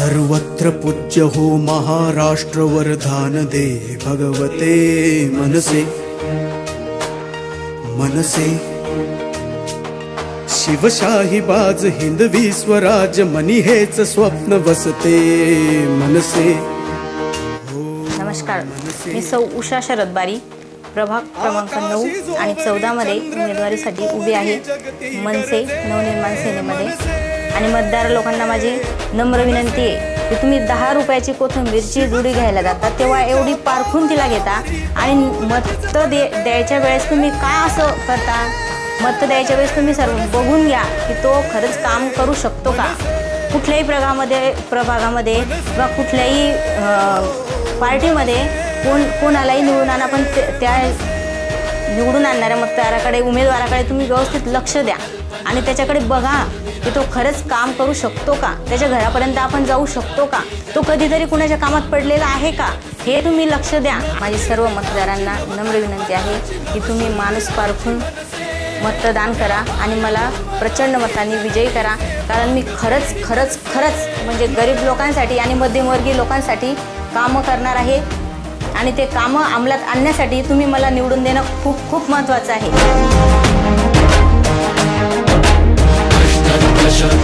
सर्वत्र पूज्य हो महाराष्ट्र वरदान दे भगवते मनसे। मनसे। शिवशाही बाज हिंदवी स्वराज मनी हेच स्वप्न बसते मनसे। नमस्कार मी सौ उषा शरद बारी प्रभाग क्रमांक नऊ आणि चौदामध्ये उमेदवारीसाठी उभी आहे मनसे नवनिर्माण सेनेमध्ये. आणि मतदार लोकांना माझी नम्र विनंती आहे की तुम्ही दहा रुपयाची कोथिंबीरची जुडी घ्यायला जाता तेव्हा एवढी पारखून तिला घेता आणि मत दे द्यायच्या वेळेस तुम्ही काय असं करता? मत द्यायच्या वेळेस तुम्ही सर्व बघून घ्या की तो खरंच काम करू शकतो का? कुठल्याही प्रभागामध्ये प्रभागामध्ये किंवा कुठल्याही पार्टीमध्ये कोण कोणालाही निवडून आणा पण ते- त्या निवडून आणणाऱ्या मतदाराकडे उमेदवाराकडे तुम्ही व्यवस्थित लक्ष द्या आणि त्याच्याकडे बघा. की तो खरंच काम करू शकतो का? त्याच्या घरापर्यंत आपण जाऊ शकतो का? तो कधीतरी कुणाच्या कामात पडलेला आहे का? हे तुम्ही लक्ष द्या. माझी सर्व मतदारांना नम्र विनंती आहे की तुम्ही माणूस पारखून मतदान करा आणि मला प्रचंड मतांनी विजयी करा. कारण मी खरंच खरंच खरंच म्हणजे गरीब लोकांसाठी आणि मध्यमवर्गीय लोकांसाठी कामं करणार आहे. आणि ते कामं अंमलात आणण्यासाठी तुम्ही मला निवडून देणं खूप खूप महत्त्वाचं आहे.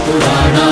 अष्टदशपुराणानां